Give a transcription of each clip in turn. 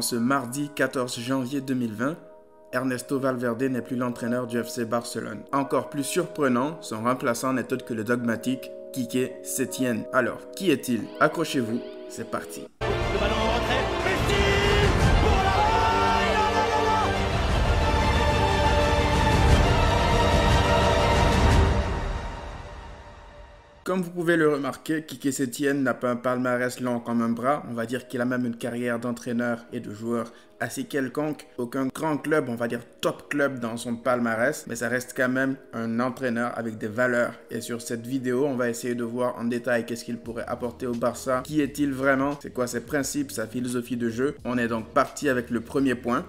Ce mardi 14 janvier 2020, Ernesto Valverde n'est plus l'entraîneur du FC Barcelone. Encore plus surprenant, son remplaçant n'est autre que le dogmatique Kike Setien. Alors, qui est-il? Accrochez-vous, c'est parti. Comme vous pouvez le remarquer, Kike Setien n'a pas un palmarès long comme un bras. On va dire qu'il a même une carrière d'entraîneur et de joueur assez quelconque. Aucun grand club, on va dire top club dans son palmarès, mais ça reste quand même un entraîneur avec des valeurs. Et sur cette vidéo, on va essayer de voir en détail qu'est-ce qu'il pourrait apporter au Barça. Qui est-il vraiment? C'est quoi ses principes, sa philosophie de jeu? On est donc parti avec le premier point.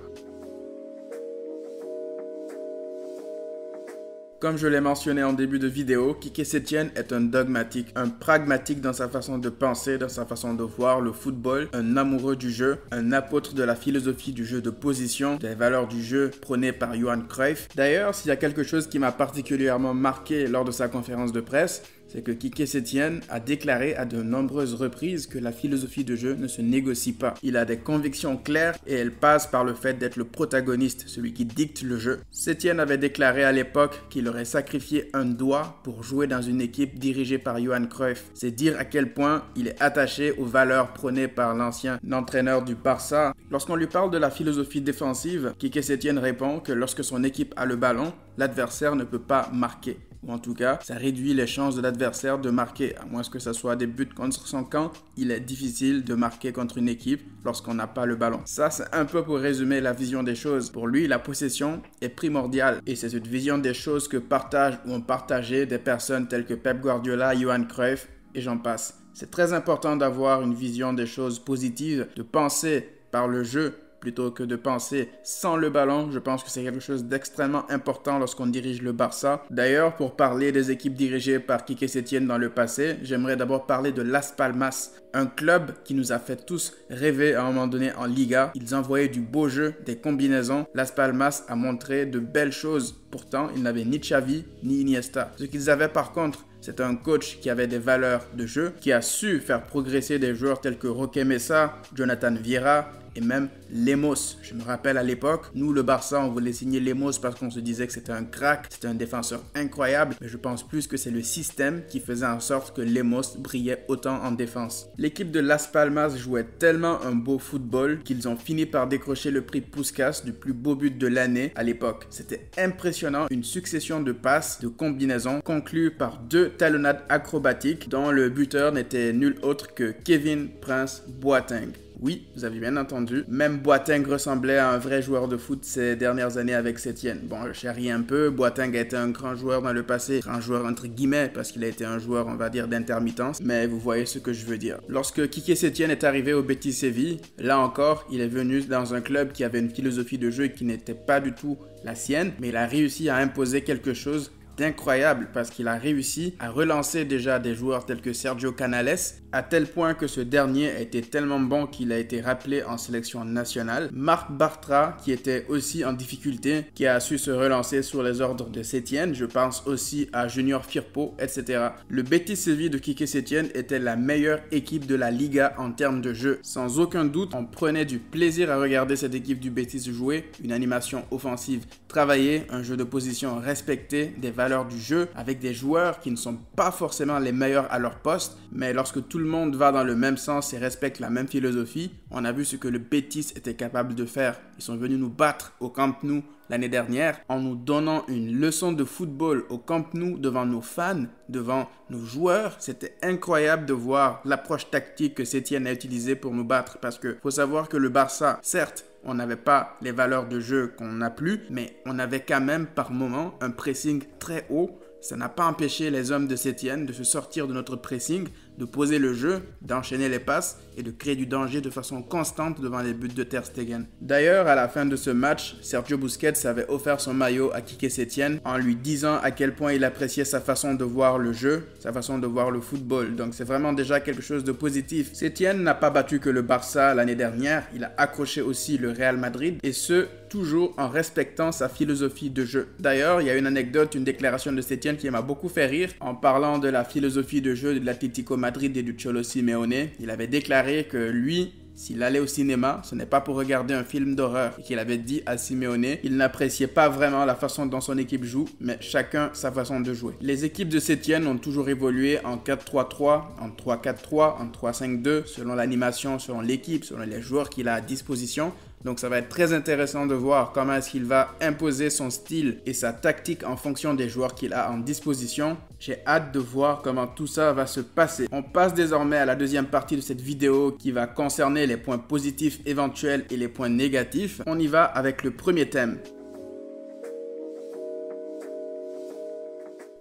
Comme je l'ai mentionné en début de vidéo, Kike Setien est un dogmatique, un pragmatique dans sa façon de penser, dans sa façon de voir le football, un amoureux du jeu, un apôtre de la philosophie du jeu de position, des valeurs du jeu prônées par Johan Cruyff. D'ailleurs, s'il y a quelque chose qui m'a particulièrement marqué lors de sa conférence de presse, c'est que Kike Setien a déclaré à de nombreuses reprises que la philosophie de jeu ne se négocie pas. Il a des convictions claires et elles passent par le fait d'être le protagoniste, celui qui dicte le jeu. Setien avait déclaré à l'époque qu'il aurait sacrifié un doigt pour jouer dans une équipe dirigée par Johan Cruyff. C'est dire à quel point il est attaché aux valeurs prônées par l'ancien entraîneur du Barça. Lorsqu'on lui parle de la philosophie défensive, Kike Setien répond que lorsque son équipe a le ballon, l'adversaire ne peut pas marquer ou en tout cas, ça réduit les chances de l'adversaire de marquer. À moins que ce soit des buts contre son camp, il est difficile de marquer contre une équipe lorsqu'on n'a pas le ballon. Ça, c'est un peu pour résumer la vision des choses. Pour lui, la possession est primordiale et c'est cette vision des choses que partagent ou ont partagé des personnes telles que Pep Guardiola, Johan Cruyff et j'en passe. C'est très important d'avoir une vision des choses positives, de penser par le jeu plutôt que de penser sans le ballon. Je pense que c'est quelque chose d'extrêmement important lorsqu'on dirige le Barça. D'ailleurs, pour parler des équipes dirigées par Kike Setien dans le passé, j'aimerais d'abord parler de Las Palmas, un club qui nous a fait tous rêver à un moment donné en Liga. Ils envoyaient du beau jeu, des combinaisons. Las Palmas a montré de belles choses. Pourtant, ils n'avaient ni Xavi ni Iniesta. Ce qu'ils avaient par contre, c'est un coach qui avait des valeurs de jeu, qui a su faire progresser des joueurs tels que Roque Mesa, Jonathan Vieira, et même Lemos. Je me rappelle à l'époque, nous le Barça, on voulait signer Lemos parce qu'on se disait que c'était un crack, c'était un défenseur incroyable, mais je pense plus que c'est le système qui faisait en sorte que Lemos brillait autant en défense. L'équipe de Las Palmas jouait tellement un beau football qu'ils ont fini par décrocher le prix Puskas du plus beau but de l'année à l'époque. C'était impressionnant, une succession de passes, de combinaisons conclues par deux talonnades acrobatiques dont le buteur n'était nul autre que Kevin Prince Boateng. Oui, vous avez bien entendu. Même Boateng ressemblait à un vrai joueur de foot ces dernières années avec Sétienne. Bon, je charrie un peu. Boateng a été un grand joueur dans le passé. Un joueur entre guillemets, parce qu'il a été un joueur, on va dire, d'intermittence. Mais vous voyez ce que je veux dire. Lorsque Kike Sétienne est arrivé au Betis là encore, il est venu dans un club qui avait une philosophie de jeu qui n'était pas du tout la sienne. Mais il a réussi à imposer quelque chose incroyable parce qu'il a réussi à relancer déjà des joueurs tels que Sergio Canales, à tel point que ce dernier a été tellement bon qu'il a été rappelé en sélection nationale. Marc Bartra, qui était aussi en difficulté, qui a su se relancer sur les ordres de Sétienne. Je pense aussi à Junior Firpo, etc. Le Betis Séville de Kike Sétienne était la meilleure équipe de la Liga en termes de jeu. Sans aucun doute, on prenait du plaisir à regarder cette équipe du Betis jouer, une animation offensive travaillée, un jeu de position respecté, des valeurs du jeu avec des joueurs qui ne sont pas forcément les meilleurs à leur poste, mais lorsque tout le monde va dans le même sens et respecte la même philosophie, on a vu ce que le Betis était capable de faire. Ils sont venus nous battre au Camp Nou l'année dernière en nous donnant une leçon de football au Camp Nou devant nos fans, devant nos joueurs. C'était incroyable de voir l'approche tactique que Sétienne a utilisée pour nous battre parce que faut savoir que le Barça, certes, on n'avait pas les valeurs de jeu qu'on n'a plus, mais on avait quand même par moment un pressing très haut. Ça n'a pas empêché les hommes de Sétienne de se sortir de notre pressing, de poser le jeu, d'enchaîner les passes et de créer du danger de façon constante devant les buts de Ter Stegen. D'ailleurs, à la fin de ce match, Sergio Busquets avait offert son maillot à Kike Setien en lui disant à quel point il appréciait sa façon de voir le jeu, sa façon de voir le football. Donc c'est vraiment déjà quelque chose de positif. Setien n'a pas battu que le Barça l'année dernière, il a accroché aussi le Real Madrid et ce toujours en respectant sa philosophie de jeu. D'ailleurs, il y a une anecdote, une déclaration de Setien qui m'a beaucoup fait rire en parlant de la philosophie de jeu de l'Atlético Madrid et du Cholo Simeone. Il avait déclaré que lui, s'il allait au cinéma, ce n'est pas pour regarder un film d'horreur et qu'il avait dit à Simeone, il n'appréciait pas vraiment la façon dont son équipe joue, mais chacun sa façon de jouer. Les équipes de Sétienne ont toujours évolué en 4-3-3, en 3-4-3, en 3-5-2, selon l'animation, selon l'équipe, selon les joueurs qu'il a à disposition. Donc ça va être très intéressant de voir comment est-ce qu'il va imposer son style et sa tactique en fonction des joueurs qu'il a en disposition. J'ai hâte de voir comment tout ça va se passer. On passe désormais à la deuxième partie de cette vidéo qui va concerner les points positifs éventuels et les points négatifs. On y va avec le premier thème.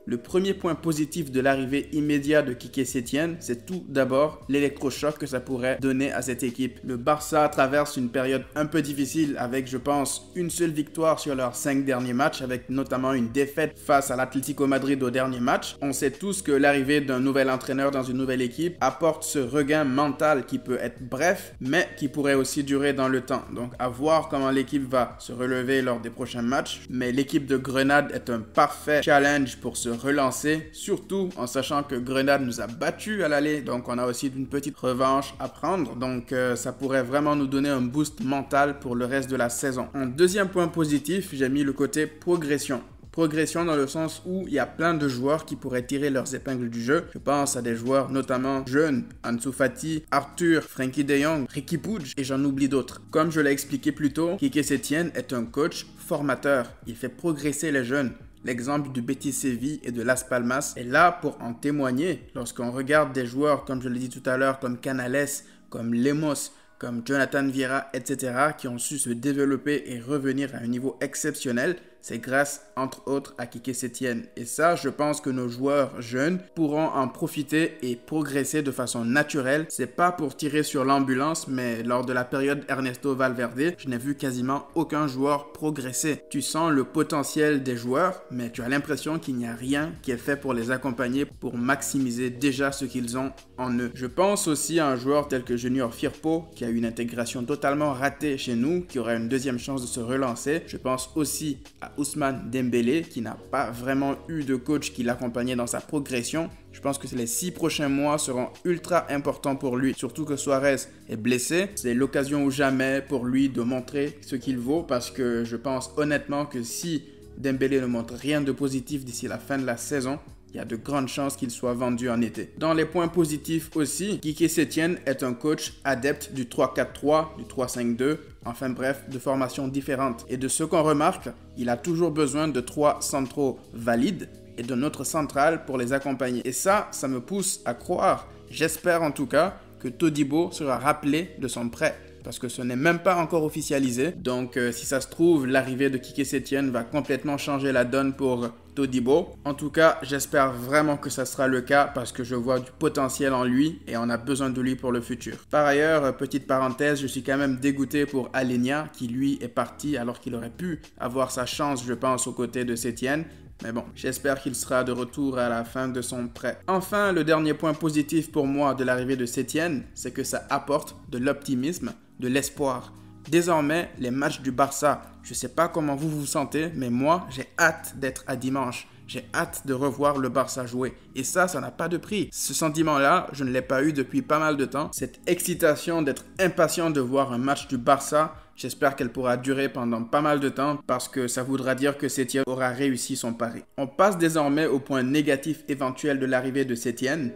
Le premier point positif de l'arrivée immédiate de Kike Sétienne, c'est tout d'abord l'électrochoc que ça pourrait donner à cette équipe. Le Barça traverse une période un peu difficile avec, je pense, une seule victoire sur leurs cinq derniers matchs, avec notamment une défaite face à l'Atlético Madrid au dernier match. On sait tous que l'arrivée d'un nouvel entraîneur dans une nouvelle équipe apporte ce regain mental qui peut être bref, mais qui pourrait aussi durer dans le temps. Donc à voir comment l'équipe va se relever lors des prochains matchs. Mais l'équipe de Grenade est un parfait challenge pour relancer, surtout en sachant que Grenade nous a battu à l'aller, donc on a aussi une petite revanche à prendre, donc euh, ça pourrait vraiment nous donner un boost mental pour le reste de la saison. En deuxième point positif, j'ai mis le côté progression progression dans le sens où il y a plein de joueurs qui pourraient tirer leurs épingles du jeu. Je pense à des joueurs notamment jeunes, Ansu Fati, Arthur, Frankie De Jong, Ricky Puig et j'en oublie d'autres. Comme je l'ai expliqué plus tôt, Kike Setien est un coach formateur. Il fait progresser les jeunes. L'exemple du Betis Séville et de Las Palmas est là pour en témoigner. Lorsqu'on regarde des joueurs, comme je l'ai dit tout à l'heure, comme Canales, comme Lemos, comme Jonathan Vieira, etc., qui ont su se développer et revenir à un niveau exceptionnel, c'est grâce, entre autres, à Kike Sétienne. Et ça, je pense que nos joueurs jeunes pourront en profiter et progresser de façon naturelle. C'est pas pour tirer sur l'ambulance, mais lors de la période Ernesto Valverde, je n'ai vu quasiment aucun joueur progresser. Tu sens le potentiel des joueurs, mais tu as l'impression qu'il n'y a rien qui est fait pour les accompagner pour maximiser déjà ce qu'ils ont en eux. Je pense aussi à un joueur tel que Junior Firpo, qui a une intégration totalement ratée chez nous, qui aurait une deuxième chance de se relancer. Je pense aussi à Ousmane Dembélé, qui n'a pas vraiment eu de coach qui l'accompagnait dans sa progression. Je pense que les six prochains mois seront ultra importants pour lui, surtout que Suarez est blessé. C'est l'occasion ou jamais pour lui de montrer ce qu'il vaut, parce que je pense honnêtement que si Dembélé ne montre rien de positif d'ici la fin de la saison, il y a de grandes chances qu'il soit vendu en été. Dans les points positifs aussi, Kike Setien est un coach adepte du 3-4-3, du 3-5-2, enfin bref, de formations différentes. Et de ce qu'on remarque, il a toujours besoin de trois centraux valides et d'un autre central pour les accompagner. Et ça, ça me pousse à croire, j'espère en tout cas, que Todibo sera rappelé de son prêt parce que ce n'est même pas encore officialisé. Donc euh, si ça se trouve, l'arrivée de Kike Setien va complètement changer la donne pour Todibo. En tout cas, j'espère vraiment que ça sera le cas parce que je vois du potentiel en lui et on a besoin de lui pour le futur. Par ailleurs, petite parenthèse, je suis quand même dégoûté pour Alenia qui lui est parti alors qu'il aurait pu avoir sa chance, je pense, aux côtés de Setien. Mais bon, j'espère qu'il sera de retour à la fin de son prêt. Enfin, le dernier point positif pour moi de l'arrivée de Sétienne, c'est que ça apporte de l'optimisme, de l'espoir. Désormais, les matchs du Barça, je ne sais pas comment vous vous sentez, mais moi, j'ai hâte d'être à dimanche. J'ai hâte de revoir le Barça jouer. Et ça, ça n'a pas de prix. Ce sentiment-là, je ne l'ai pas eu depuis pas mal de temps. Cette excitation d'être impatient de voir un match du Barça, J'espère qu'elle pourra durer pendant pas mal de temps parce que ça voudra dire que Sétienne aura réussi son pari. On passe désormais au point négatif éventuel de l'arrivée de Sétienne.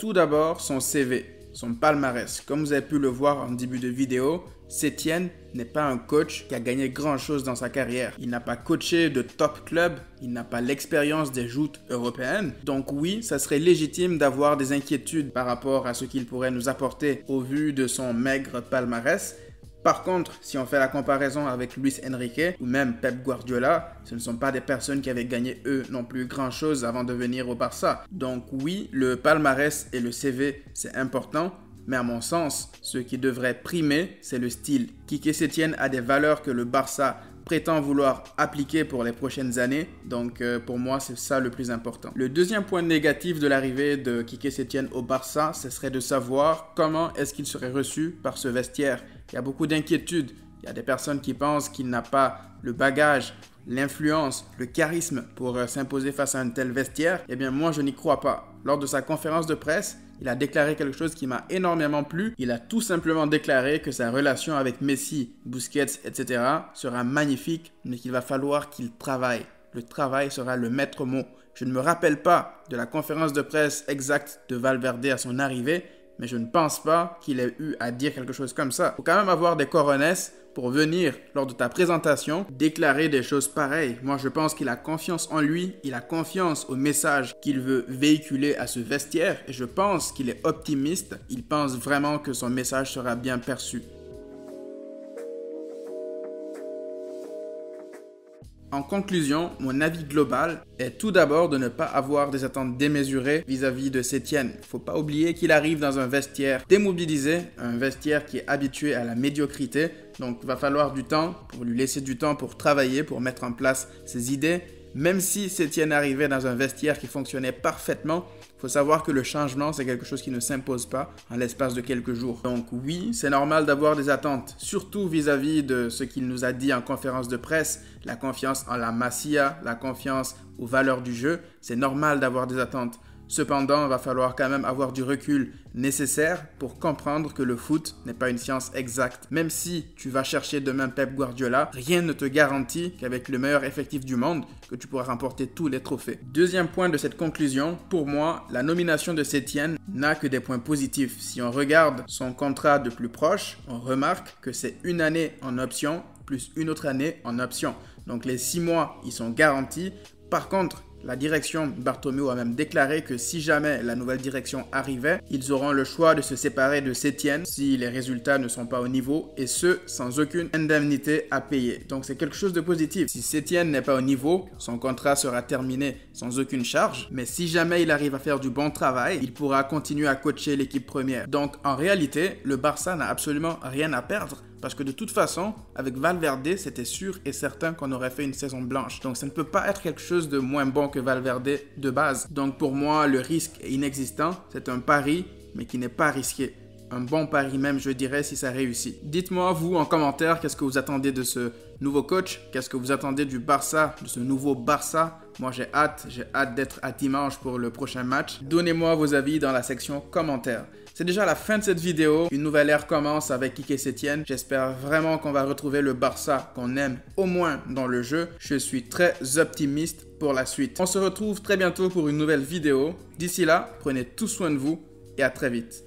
Tout d'abord, son CV son palmarès. Comme vous avez pu le voir en début de vidéo, Sétienne n'est pas un coach qui a gagné grand-chose dans sa carrière. Il n'a pas coaché de top club, il n'a pas l'expérience des joutes européennes. Donc oui, ça serait légitime d'avoir des inquiétudes par rapport à ce qu'il pourrait nous apporter au vu de son maigre palmarès. Par contre, si on fait la comparaison avec Luis Enrique ou même Pep Guardiola, ce ne sont pas des personnes qui avaient gagné eux non plus grand-chose avant de venir au Barça. Donc oui, le palmarès et le CV, c'est important, mais à mon sens, ce qui devrait primer, c'est le style. Kike Setien a des valeurs que le Barça prétend vouloir appliquer pour les prochaines années. Donc euh, pour moi, c'est ça le plus important. Le deuxième point négatif de l'arrivée de Kike Setien au Barça, ce serait de savoir comment est-ce qu'il serait reçu par ce vestiaire. Il y a beaucoup d'inquiétudes. Il y a des personnes qui pensent qu'il n'a pas le bagage, l'influence, le charisme pour euh, s'imposer face à un tel vestiaire. Eh bien moi, je n'y crois pas. Lors de sa conférence de presse, il a déclaré quelque chose qui m'a énormément plu. Il a tout simplement déclaré que sa relation avec Messi, Busquets, etc. sera magnifique, mais qu'il va falloir qu'il travaille. Le travail sera le maître mot. Je ne me rappelle pas de la conférence de presse exacte de Valverde à son arrivée, mais je ne pense pas qu'il ait eu à dire quelque chose comme ça. Faut quand même avoir des coronesses pour venir, lors de ta présentation, déclarer des choses pareilles. Moi, je pense qu'il a confiance en lui, il a confiance au message qu'il veut véhiculer à ce vestiaire, et je pense qu'il est optimiste. Il pense vraiment que son message sera bien perçu. En conclusion, mon avis global est tout d'abord de ne pas avoir des attentes démesurées vis-à-vis de Sétienne. Faut pas oublier qu'il arrive dans un vestiaire démobilisé, un vestiaire qui est habitué à la médiocrité. Donc, va falloir du temps pour lui laisser du temps pour travailler, pour mettre en place ses idées. Même si Sétienne arrivait dans un vestiaire qui fonctionnait parfaitement, il faut savoir que le changement, c'est quelque chose qui ne s'impose pas en l'espace de quelques jours. Donc oui, c'est normal d'avoir des attentes, surtout vis-à-vis de ce qu'il nous a dit en conférence de presse, la confiance en la Masia, la confiance aux valeurs du jeu. C'est normal d'avoir des attentes. Cependant, il va falloir quand même avoir du recul nécessaire pour comprendre que le foot n'est pas une science exacte. Même si tu vas chercher demain Pep Guardiola, rien ne te garantit qu'avec le meilleur effectif du monde, que tu pourras remporter tous les trophées. Deuxième point de cette conclusion, pour moi, la nomination de Sétienne n'a que des points positifs. Si on regarde son contrat de plus proche, on remarque que c'est une année en option plus une autre année en option. Donc les six mois, ils sont garantis. Par contre, la direction Bartomeu a même déclaré que si jamais la nouvelle direction arrivait, ils auront le choix de se séparer de Sétienne si les résultats ne sont pas au niveau et ce sans aucune indemnité à payer. Donc c'est quelque chose de positif. Si Sétienne n'est pas au niveau, son contrat sera terminé sans aucune charge, mais si jamais il arrive à faire du bon travail, il pourra continuer à coacher l'équipe première. Donc en réalité, le Barça n'a absolument rien à perdre parce que de toute façon, avec Valverde, c'était sûr et certain qu'on aurait fait une saison blanche. Donc ça ne peut pas être quelque chose de moins bon que Valverde de base. Donc pour moi, le risque est inexistant. C'est un pari, mais qui n'est pas risqué. Un bon pari même, je dirais, si ça réussit. Dites-moi, vous, en commentaire, qu'est-ce que vous attendez de ce nouveau coach? Qu'est-ce que vous attendez du Barça, de ce nouveau Barça? Moi, j'ai hâte, j'ai hâte d'être à dimanche pour le prochain match. Donnez-moi vos avis dans la section commentaires. C'est déjà la fin de cette vidéo. Une nouvelle ère commence avec Kike Sétienne. J'espère vraiment qu'on va retrouver le Barça qu'on aime au moins dans le jeu. Je suis très optimiste pour la suite. On se retrouve très bientôt pour une nouvelle vidéo. D'ici là, prenez tout soin de vous et à très vite.